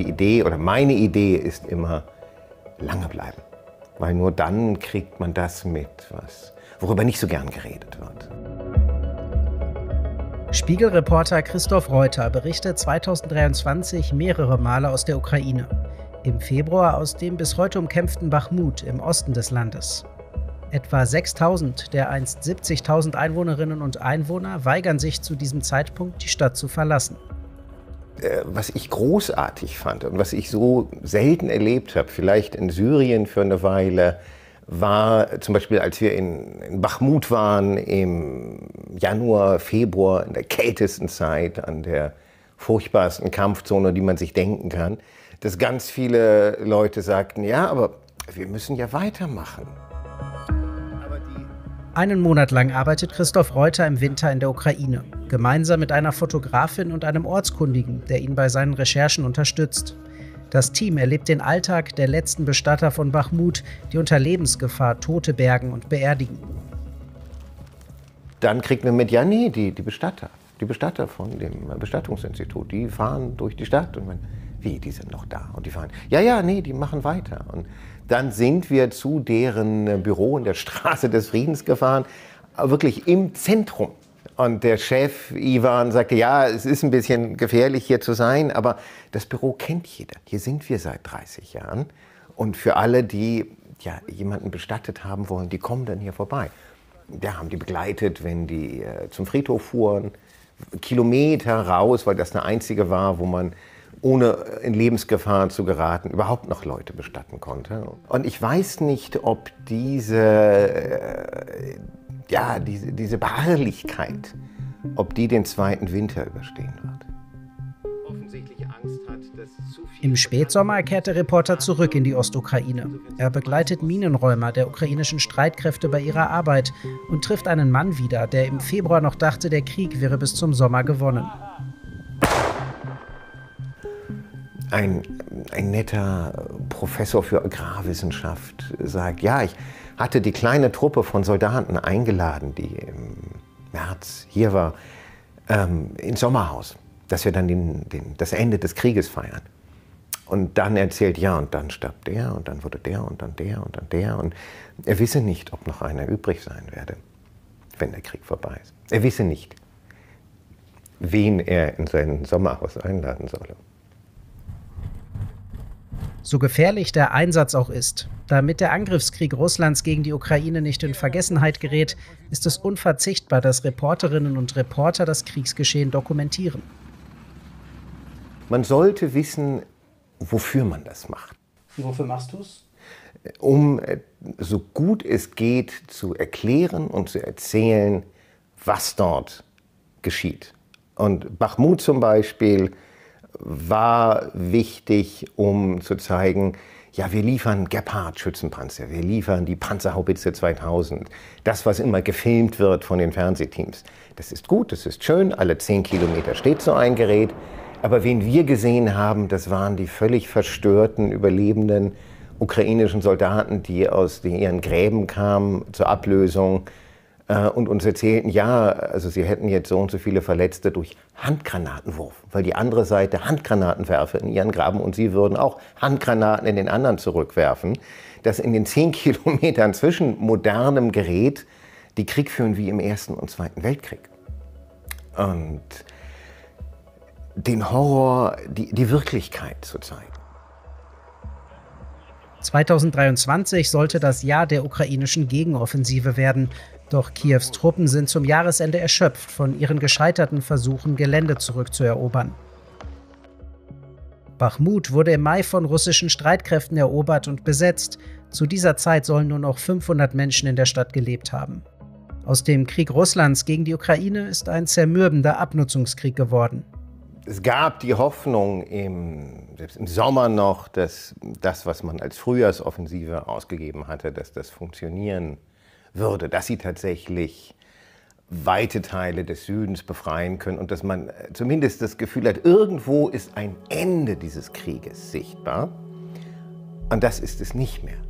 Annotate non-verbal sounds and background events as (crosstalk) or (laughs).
die Idee oder meine Idee ist immer lange bleiben. Weil nur dann kriegt man das mit, was, worüber nicht so gern geredet wird. Spiegelreporter Christoph Reuter berichtet 2023 mehrere Male aus der Ukraine. Im Februar aus dem bis heute umkämpften Bachmut im Osten des Landes. Etwa 6000 der einst 70.000 Einwohnerinnen und Einwohner weigern sich zu diesem Zeitpunkt, die Stadt zu verlassen. Äh, was ich großartig fand und was ich so selten erlebt habe, vielleicht in Syrien für eine Weile, war zum Beispiel, als wir in, in Bachmut waren im Januar, Februar, in der kältesten Zeit, an der furchtbarsten Kampfzone, die man sich denken kann, dass ganz viele Leute sagten, ja, aber wir müssen ja weitermachen. Einen Monat lang arbeitet Christoph Reuter im Winter in der Ukraine, gemeinsam mit einer Fotografin und einem Ortskundigen, der ihn bei seinen Recherchen unterstützt. Das Team erlebt den Alltag der letzten Bestatter von Bachmut, die unter Lebensgefahr Tote bergen und beerdigen. Dann kriegt man mit, ja nee, die, die Bestatter, die Bestatter von dem Bestattungsinstitut, die fahren durch die Stadt und man, wie, die sind noch da und die fahren, ja, ja, nee, die machen weiter. Und dann sind wir zu deren äh, Büro in der Straße des Friedens gefahren, wirklich im Zentrum. Und der Chef Ivan sagte, ja, es ist ein bisschen gefährlich hier zu sein, aber das Büro kennt jeder. Hier sind wir seit 30 Jahren. Und für alle, die ja, jemanden bestattet haben wollen, die kommen dann hier vorbei. Da haben die begleitet, wenn die äh, zum Friedhof fuhren, Kilometer raus, weil das eine einzige war, wo man ohne in Lebensgefahr zu geraten, überhaupt noch Leute bestatten konnte. Und ich weiß nicht, ob diese, äh, ja, diese, diese Beharrlichkeit, ob die den zweiten Winter überstehen wird. Im Spätsommer kehrt der Reporter zurück in die Ostukraine. Er begleitet Minenräumer der ukrainischen Streitkräfte bei ihrer Arbeit und trifft einen Mann wieder, der im Februar noch dachte, der Krieg wäre bis zum Sommer gewonnen ein, ein netter Professor für Agrarwissenschaft sagt, ja, ich hatte die kleine Truppe von Soldaten eingeladen, die im März hier war, ähm, ins Sommerhaus, dass wir dann den, den, das Ende des Krieges feiern. Und dann erzählt, ja, und dann starb der, und dann wurde der, und dann der, und dann der. Und er wisse nicht, ob noch einer übrig sein werde, wenn der Krieg vorbei ist. Er wisse nicht, wen er in sein Sommerhaus einladen solle. So gefährlich der Einsatz auch ist, damit der Angriffskrieg Russlands gegen die Ukraine nicht in Vergessenheit gerät, ist es unverzichtbar, dass Reporterinnen und Reporter das Kriegsgeschehen dokumentieren. Man sollte wissen, wofür man das macht. Und wofür machst du es? Um äh, so gut es geht zu erklären und zu erzählen, was dort geschieht. Und Bachmut zum Beispiel war wichtig, um zu zeigen, ja, wir liefern Gepard-Schützenpanzer, wir liefern die Panzerhaubitze 2000. Das, was immer gefilmt wird von den Fernsehteams. Das ist gut, das ist schön, alle zehn Kilometer steht so ein Gerät. Aber wen wir gesehen haben, das waren die völlig verstörten, überlebenden ukrainischen Soldaten, die aus ihren Gräben kamen zur Ablösung und uns erzählten, ja, also sie hätten jetzt so und so viele Verletzte durch Handgranatenwurf, weil die andere Seite Handgranaten werfe in ihren Graben und sie würden auch Handgranaten in den anderen zurückwerfen, dass in den zehn (laughs) Kilometern zwischen modernem Gerät die Krieg führen wie im Ersten und Zweiten Weltkrieg. Und den Horror, die, die Wirklichkeit zu zeigen. 2023 sollte das Jahr der ukrainischen Gegenoffensive werden. Doch Kiews Truppen sind zum Jahresende erschöpft von ihren gescheiterten Versuchen, Gelände zurückzuerobern. Bachmut wurde im Mai von russischen Streitkräften erobert und besetzt. Zu dieser Zeit sollen nur noch 500 Menschen in der Stadt gelebt haben. Aus dem Krieg Russlands gegen die Ukraine ist ein zermürbender Abnutzungskrieg geworden. Es gab die Hoffnung im, selbst im Sommer noch, dass das, was man als Frühjahrsoffensive ausgegeben hatte, dass das funktionieren würde, dass sie tatsächlich weite Teile des Südens befreien können und dass man äh, zumindest das Gefühl hat, irgendwo ist ein Ende dieses Krieges sichtbar. Und das ist es nicht mehr.